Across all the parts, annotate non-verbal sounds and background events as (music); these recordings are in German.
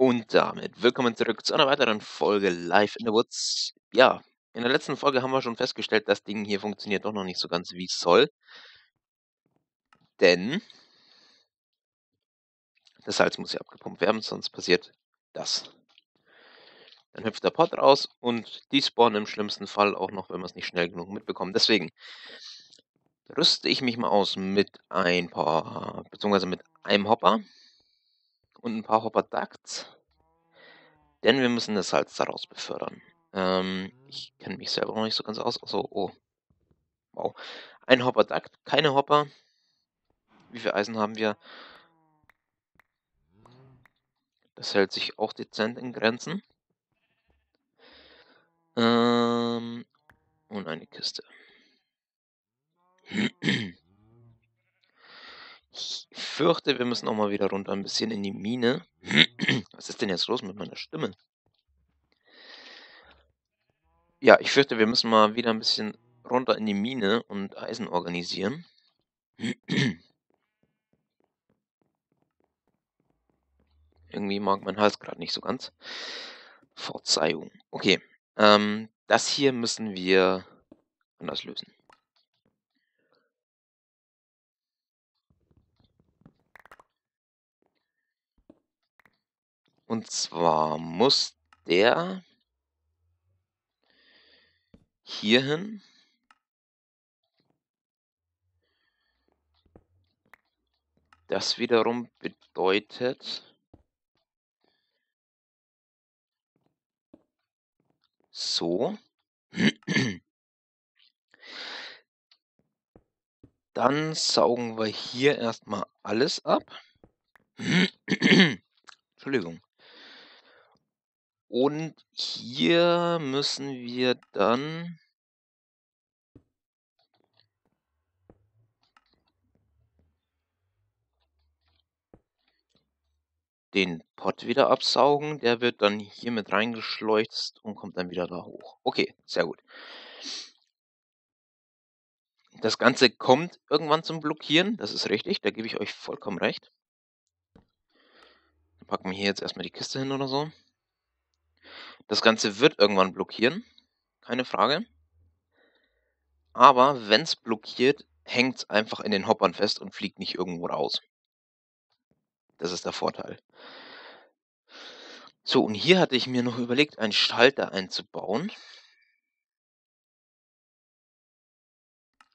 Und damit willkommen zurück zu einer weiteren Folge Live in the Woods. Ja, in der letzten Folge haben wir schon festgestellt, das Ding hier funktioniert doch noch nicht so ganz wie es soll. Denn das Salz muss ja abgepumpt werden, sonst passiert das. Dann hüpft der Pot raus und die spawnen im schlimmsten Fall auch noch, wenn wir es nicht schnell genug mitbekommen. Deswegen rüste ich mich mal aus mit ein paar, beziehungsweise mit einem Hopper und ein paar Hopper Ducts, denn wir müssen das Salz daraus befördern. Ähm, ich kenne mich selber noch nicht so ganz aus. Also, oh. Wow. Ein Hopper Duct, keine Hopper. Wie viel Eisen haben wir? Das hält sich auch dezent in Grenzen. Ähm, und eine Kiste. (clears throat) Ich fürchte, wir müssen auch mal wieder runter ein bisschen in die Mine. (clears throat) Was ist denn jetzt los mit meiner Stimme? Ja, ich fürchte, wir müssen mal wieder ein bisschen runter in die Mine und Eisen organisieren. (clears throat) Irgendwie mag mein Hals gerade nicht so ganz. Verzeihung. Okay. Ähm, das hier müssen wir anders lösen. Und zwar muss der hierhin das wiederum bedeutet so dann saugen wir hier erstmal alles ab. Entschuldigung. Und hier müssen wir dann den Pot wieder absaugen. Der wird dann hier mit reingeschleust und kommt dann wieder da hoch. Okay, sehr gut. Das Ganze kommt irgendwann zum Blockieren, das ist richtig, da gebe ich euch vollkommen recht. Packen wir hier jetzt erstmal die Kiste hin oder so. Das Ganze wird irgendwann blockieren, keine Frage. Aber wenn es blockiert, hängt es einfach in den Hoppern fest und fliegt nicht irgendwo raus. Das ist der Vorteil. So, und hier hatte ich mir noch überlegt, einen Schalter einzubauen,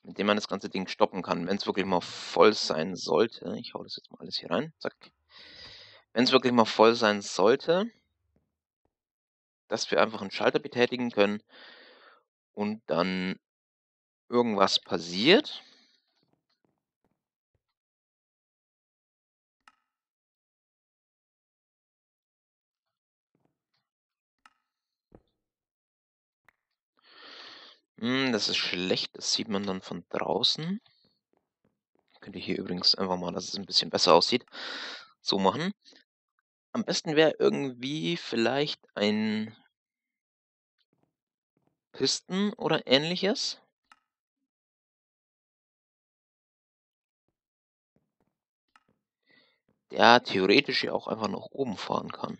mit dem man das ganze Ding stoppen kann, wenn es wirklich mal voll sein sollte. Ich hau das jetzt mal alles hier rein. Zack. Wenn es wirklich mal voll sein sollte, dass wir einfach einen Schalter betätigen können und dann irgendwas passiert. Hm, das ist schlecht, das sieht man dann von draußen. Könnt ihr hier übrigens einfach mal, dass es ein bisschen besser aussieht, so machen. Am besten wäre irgendwie vielleicht ein Pisten oder ähnliches. Der theoretisch ja auch einfach nach oben fahren kann.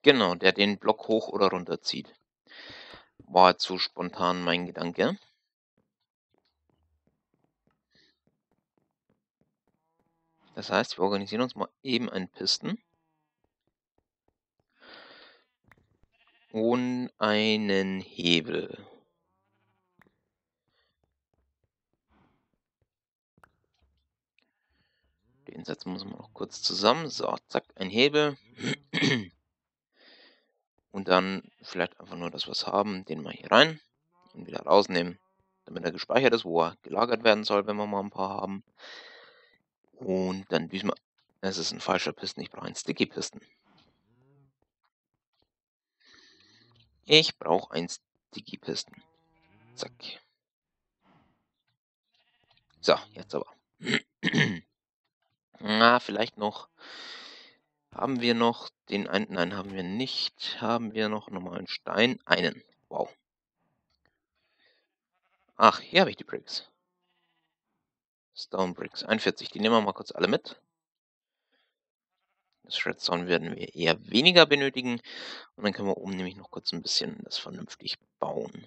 Genau, der den Block hoch oder runter zieht. War zu spontan mein Gedanke. Das heißt, wir organisieren uns mal eben einen Pisten. Und einen Hebel. Den setzen wir noch kurz zusammen. So, zack, ein Hebel. Und dann vielleicht einfach nur, dass wir es haben, den mal hier rein und wieder rausnehmen, damit er gespeichert ist, wo er gelagert werden soll, wenn wir mal ein paar haben. Und dann diesmal, es ist ein falscher Pisten, ich brauche einen Sticky Pisten. Ich brauche einen Sticky Pisten. Zack. So, jetzt aber. Na, (clears throat) vielleicht noch Haben wir noch den einen? Nein, haben wir nicht. Haben wir noch normalen Stein? Einen. Wow. Ach, hier habe ich die Bricks. Stone Bricks. 41. Die nehmen wir mal kurz alle mit. Das Redstone werden wir eher weniger benötigen. Und dann können wir oben nämlich noch kurz ein bisschen das vernünftig bauen.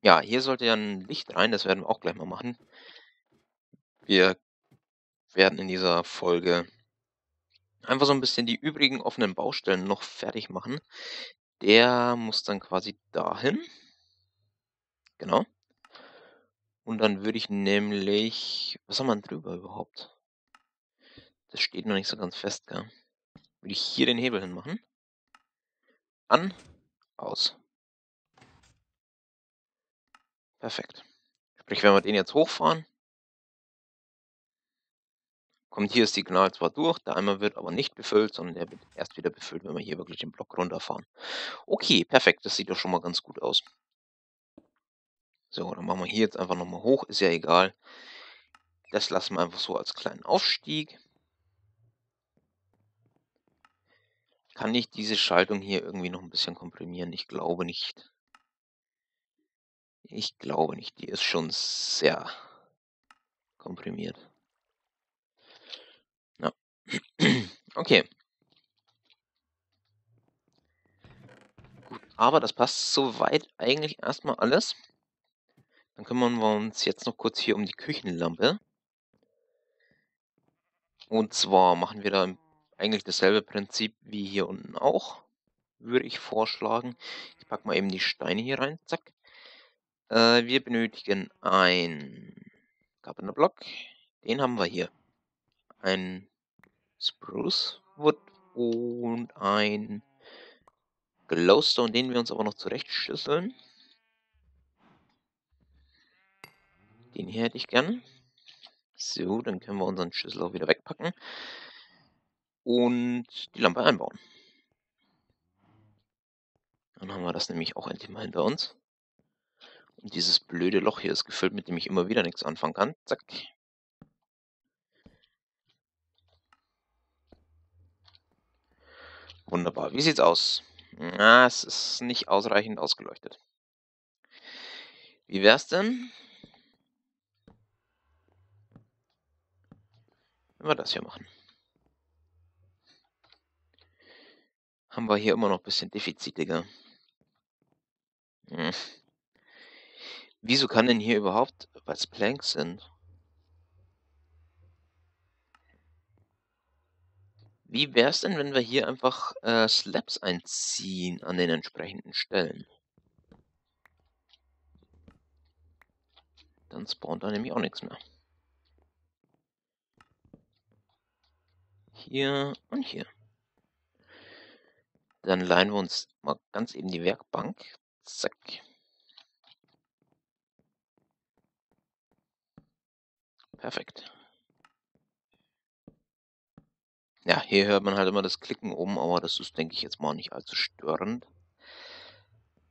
Ja, hier sollte ja ein Licht rein. Das werden wir auch gleich mal machen. Wir werden in dieser Folge einfach so ein bisschen die übrigen offenen Baustellen noch fertig machen. Der muss dann quasi dahin. Genau. Und dann würde ich nämlich... Was haben wir denn drüber überhaupt? Das steht noch nicht so ganz fest, gell? Würde ich hier den Hebel hinmachen. An, aus. Perfekt. Sprich, wenn wir den jetzt hochfahren, kommt hier das Signal zwar durch, der Eimer wird aber nicht befüllt, sondern der wird erst wieder befüllt, wenn wir hier wirklich den Block runterfahren. Okay, perfekt, das sieht doch schon mal ganz gut aus. So, dann machen wir hier jetzt einfach nochmal hoch, ist ja egal. Das lassen wir einfach so als kleinen Aufstieg. Kann ich diese Schaltung hier irgendwie noch ein bisschen komprimieren? Ich glaube nicht. Ich glaube nicht. Die ist schon sehr komprimiert. Ja. (clears throat) Okay. Gut, aber das passt soweit eigentlich erstmal alles. Dann kümmern wir uns jetzt noch kurz hier um die Küchenlampe. Und zwar machen wir da eigentlich dasselbe Prinzip wie hier unten auch, würde ich vorschlagen. Ich packe mal eben die Steine hier rein, zack. Äh, wir benötigen ein Carpenter Block, den haben wir hier. Ein Spruce Wood und ein Glowstone, den wir uns aber noch zurechtschüsseln. Den hier hätte ich gern. So, dann können wir unseren Schlüssel auch wieder wegpacken. Und die Lampe einbauen. Dann haben wir das nämlich auch endlich mal hinter uns. Und dieses blöde Loch hier ist gefüllt, mit dem ich immer wieder nichts anfangen kann. Zack. Wunderbar. Wie sieht's aus? Na, es ist nicht ausreichend ausgeleuchtet. Wie wär's denn, wenn wir das hier machen. Haben wir hier immer noch ein bisschen Defizite, gell? Hm. Wieso kann denn hier überhaupt, weil es Planks sind? Wie wäre es denn, wenn wir hier einfach äh, Slabs einziehen an den entsprechenden Stellen? Dann spawnt da nämlich auch nichts mehr. Hier und hier. Dann leihen wir uns mal ganz eben die Werkbank. Zack. Perfekt. Ja, hier hört man halt immer das Klicken oben, aber das ist, denke ich, jetzt mal nicht allzu störend.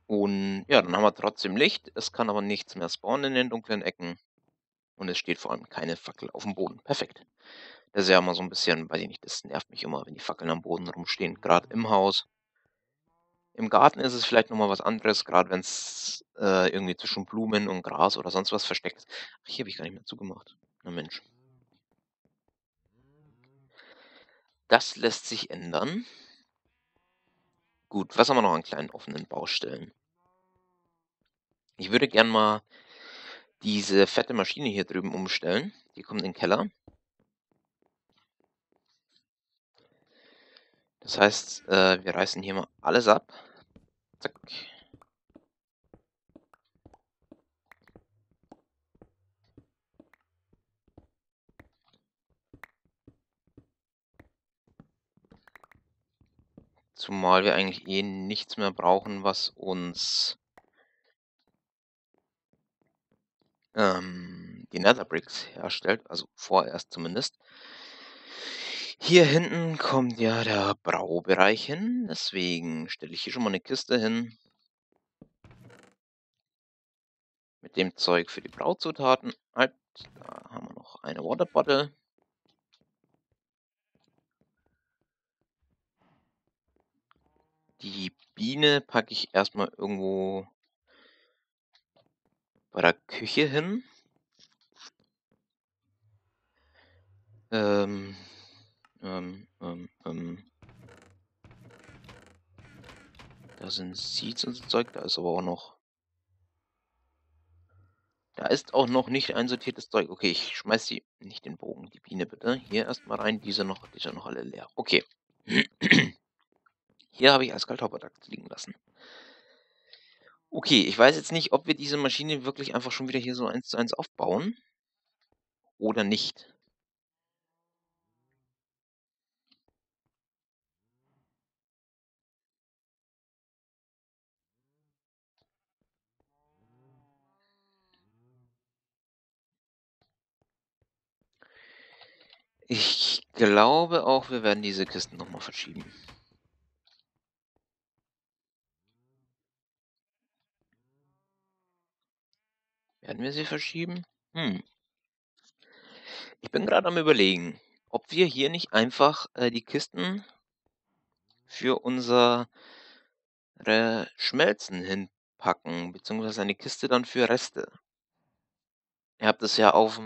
Und ja, dann haben wir trotzdem Licht. Es kann aber nichts mehr spawnen in den dunklen Ecken. Und es steht vor allem keine Fackel auf dem Boden. Perfekt. Das ist ja immer so ein bisschen, weiß ich nicht, das nervt mich immer, wenn die Fackeln am Boden rumstehen. Gerade im Haus. Im Garten ist es vielleicht nochmal was anderes, gerade wenn es äh, irgendwie zwischen Blumen und Gras oder sonst was versteckt ist. Ach, hier habe ich gar nicht mehr zugemacht. Na Mensch. Das lässt sich ändern. Gut, was haben wir noch an kleinen offenen Baustellen? Ich würde gern mal diese fette Maschine hier drüben umstellen. Die kommt in den Keller. Das heißt, äh, wir reißen hier mal alles ab. Zack. Zumal wir eigentlich eh nichts mehr brauchen, was uns ähm, die Netherbricks herstellt, also vorerst zumindest. Hier hinten kommt ja der Braubereich hin, deswegen stelle ich hier schon mal eine Kiste hin. Mit dem Zeug für die Brauzutaten. Halt, da haben wir noch eine Waterbottle. Die Biene packe ich erstmal irgendwo bei der Küche hin. Ähm, ähm, ähm, ähm. Da sind Seeds und Zeug, da ist aber auch noch. Da ist auch noch nicht einsortiertes Zeug. Okay, ich schmeiß die. Nicht den Bogen, die Biene bitte. Hier erstmal rein. Diese noch, diese noch alle leer. Okay. (clears throat) Hier habe ich eiskalt Hopperdax liegen lassen. Okay, ich weiß jetzt nicht, ob wir diese Maschine wirklich einfach schon wieder hier so eins zu eins aufbauen. Oder nicht. Ich glaube auch, wir werden diese Kisten nochmal verschieben. Werden wir sie verschieben? Hm. Ich bin gerade am überlegen, ob wir hier nicht einfach äh, die Kisten für unsere Schmelzen hinpacken, beziehungsweise eine Kiste dann für Reste. Ihr habt es ja auf,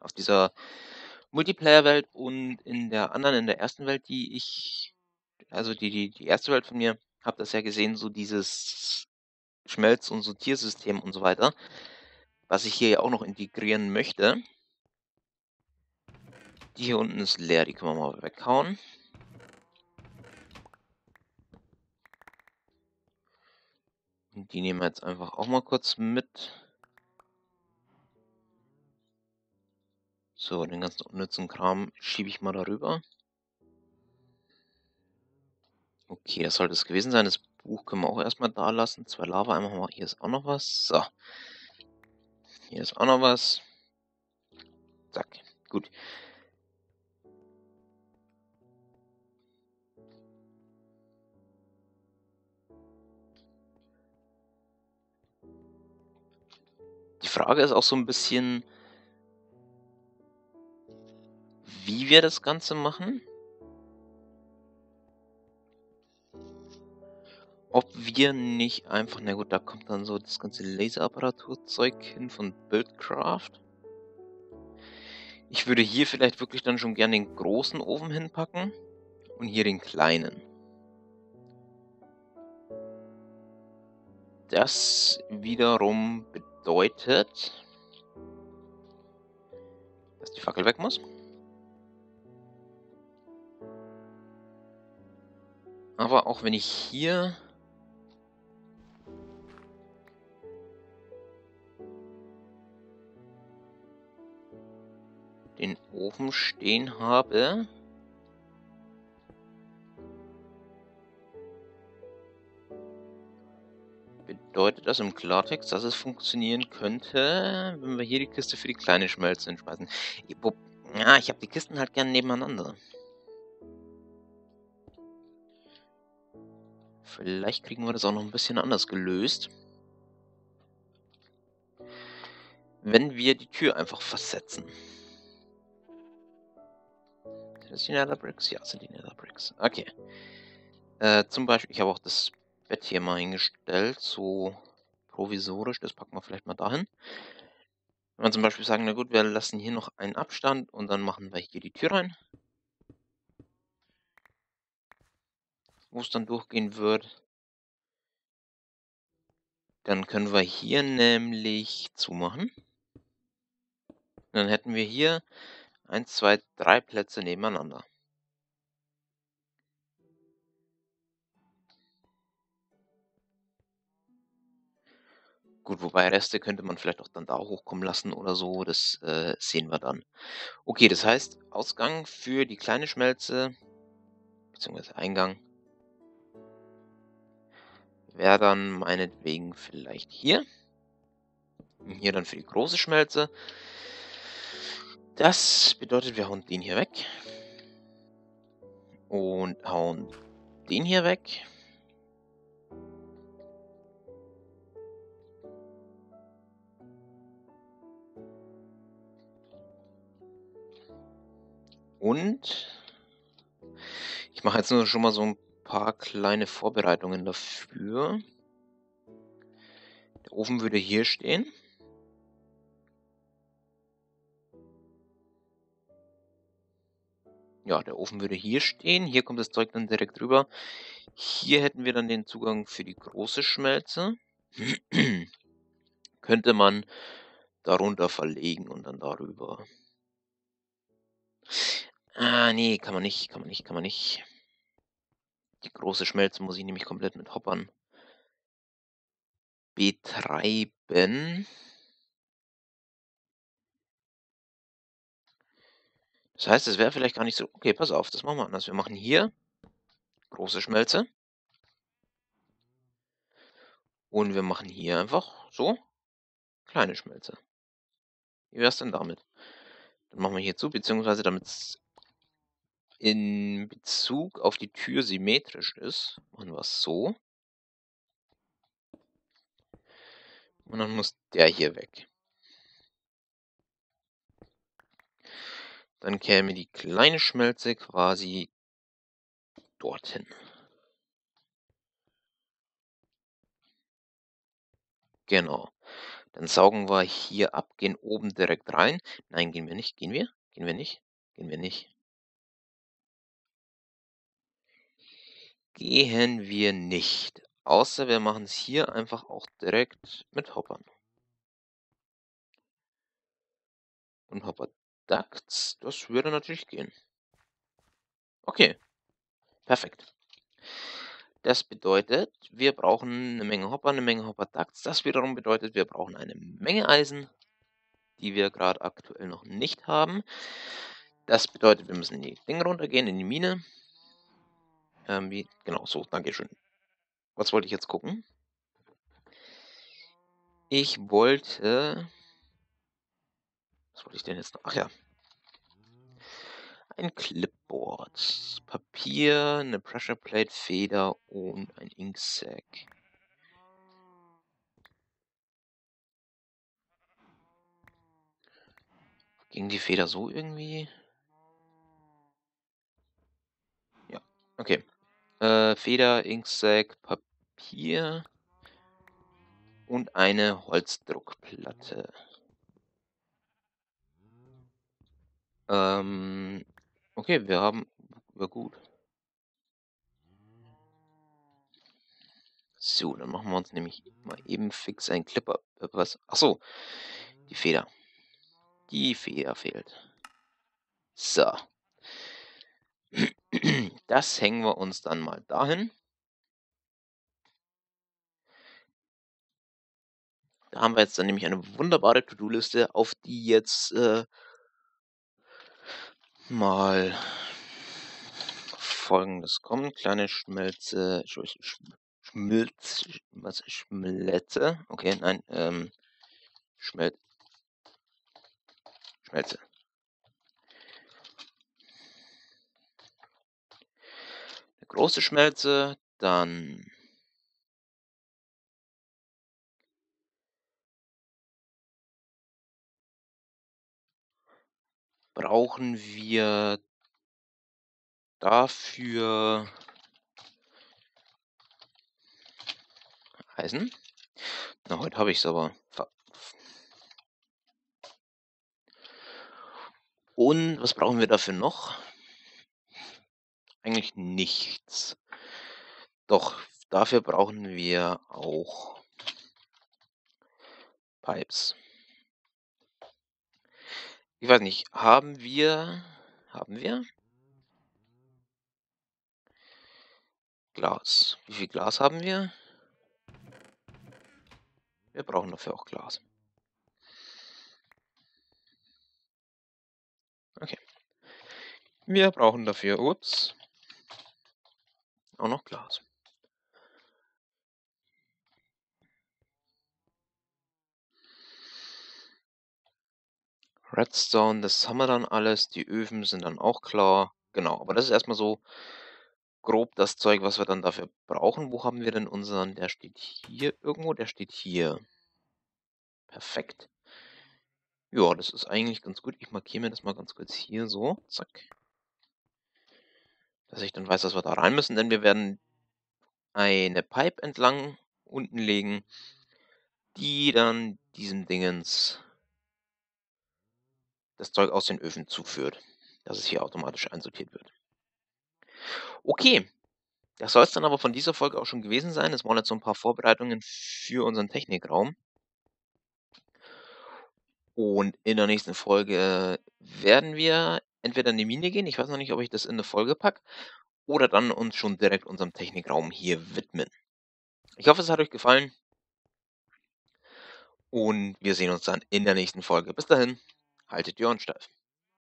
auf dieser Multiplayer-Welt und in der anderen, in der ersten Welt, die ich, also die, die, die erste Welt von mir, habt das ja gesehen, so dieses Schmelz- und Sortiersystem und so weiter, was ich hier ja auch noch integrieren möchte. Die hier unten ist leer, die können wir mal weghauen. Und die nehmen wir jetzt einfach auch mal kurz mit. So, den ganzen unnützen Kram schiebe ich mal darüber. Okay, das sollte es gewesen sein. Das Buch können wir auch erstmal da lassen. Zwei Lava einmal mal. Hier ist auch noch was. So. Hier ist auch noch was. Zack. Gut. Die Frage ist auch so ein bisschen, wie wir das Ganze machen. Wir nicht einfach, na gut, da kommt dann so das ganze Laserapparaturzeug hin von Buildcraft. Ich würde hier vielleicht wirklich dann schon gerne den großen Ofen hinpacken und hier den kleinen. Das wiederum bedeutet, dass die Fackel weg muss. Aber auch wenn ich hier Ofen stehen habe, bedeutet das im Klartext, dass es funktionieren könnte, wenn wir hier die Kiste für die kleine Schmelze entspeisen. Ja, ich habe die Kisten halt gern nebeneinander. Vielleicht kriegen wir das auch noch ein bisschen anders gelöst. Wenn wir die Tür einfach versetzen. Sind das die Nether Bricks? Ja, sind die Nether Bricks. Okay. Äh, zum Beispiel, ich habe auch das Bett hier mal hingestellt, so provisorisch. Das packen wir vielleicht mal dahin. Wenn wir zum Beispiel sagen, na gut, wir lassen hier noch einen Abstand und dann machen wir hier die Tür rein. wo es dann durchgehen wird. Dann können wir hier nämlich zumachen. Dann hätten wir hier 1, 2, 3 Plätze nebeneinander. Gut, wobei Reste könnte man vielleicht auch dann da hochkommen lassen oder so. Das äh, sehen wir dann. Okay, das heißt, Ausgang für die kleine Schmelze, beziehungsweise Eingang, wäre dann meinetwegen vielleicht hier. Hier dann für die große Schmelze. Das bedeutet, wir hauen den hier weg. Und hauen den hier weg. Und ich mache jetzt nur schon mal so ein paar kleine Vorbereitungen dafür. Der Ofen würde hier stehen. Ja, der Ofen würde hier stehen. Hier kommt das Zeug dann direkt rüber. Hier hätten wir dann den Zugang für die große Schmelze. (clears throat) Könnte man darunter verlegen und dann darüber. Ah, nee, kann man nicht, kann man nicht, kann man nicht. Die große Schmelze muss ich nämlich komplett mit Hoppern betreiben. Das heißt, es wäre vielleicht gar nicht so. Okay, pass auf, das machen wir anders. Wir machen hier große Schmelze. Und wir machen hier einfach so kleine Schmelze. Wie wäre es denn damit? Dann machen wir hier zu, beziehungsweise damit es in Bezug auf die Tür symmetrisch ist, machen wir es so. Und dann muss der hier weg. Dann käme die kleine Schmelze quasi dorthin. Genau. Dann saugen wir hier ab, gehen oben direkt rein. Nein, gehen wir nicht. Gehen wir? Gehen wir nicht? Gehen wir nicht. Gehen wir nicht. Außer wir machen es hier einfach auch direkt mit Hoppern. Und Hopper Ducts, das würde natürlich gehen. Okay, perfekt. Das bedeutet, wir brauchen eine Menge Hopper, eine Menge Hopper Ducts. Das wiederum bedeutet, wir brauchen eine Menge Eisen, die wir gerade aktuell noch nicht haben. Das bedeutet, wir müssen in die Dinge runtergehen, in die Mine. Ähm, wie, genau, so, danke schön. Was wollte ich jetzt gucken? Ich wollte... Was wollte ich denn jetzt noch? Ach ja. Ein Clipboard. Papier, eine Pressure Plate, Feder und ein Inksack. Ging die Feder so irgendwie? Ja, okay. Äh, Feder, Inksack. Papier und eine Holzdruckplatte. Ähm, okay, wir haben, war gut. So, dann machen wir uns nämlich mal eben fix ein Clipper. Äh, was? Ach so, die Feder. Die Feder fehlt. So. (clears throat) Das hängen wir uns dann mal dahin. Da haben wir jetzt dann nämlich eine wunderbare To-Do-Liste, auf die jetzt äh, mal folgendes kommt. Kleine Schmelze, Schmilz, was, Schmelze, okay, nein, ähm, Schmel Schmelze. Eine große Schmelze, dann brauchen wir dafür Eisen. Na, heute habe ich es aber. Und was brauchen wir dafür noch? Eigentlich nichts. Doch dafür brauchen wir auch Pipes. Ich weiß nicht, haben wir haben wir Glas. Wie viel Glas haben wir? Wir brauchen dafür auch Glas. Okay. Wir brauchen dafür, ups, auch noch Glas. Redstone, das haben wir dann alles. Die Öfen sind dann auch klar. Genau, aber das ist erstmal so grob das Zeug, was wir dann dafür brauchen. Wo haben wir denn unseren? Der steht hier irgendwo, der steht hier. Perfekt. Ja, das ist eigentlich ganz gut. Ich markiere mir das mal ganz kurz hier so. Zack. dass ich dann weiß, dass wir da rein müssen, denn wir werden eine Pipe entlang unten legen, die dann diesem Dingens das Zeug aus den Öfen zuführt, dass es hier automatisch einsortiert wird. Okay, das soll es dann aber von dieser Folge auch schon gewesen sein. Es waren jetzt so ein paar Vorbereitungen für unseren Technikraum. Und in der nächsten Folge werden wir entweder in die Mine gehen, ich weiß noch nicht, ob ich das in eine Folge packe, oder dann uns schon direkt unserem Technikraum hier widmen. Ich hoffe, es hat euch gefallen. Und wir sehen uns dann in der nächsten Folge. Bis dahin, haltet die Ohren steif.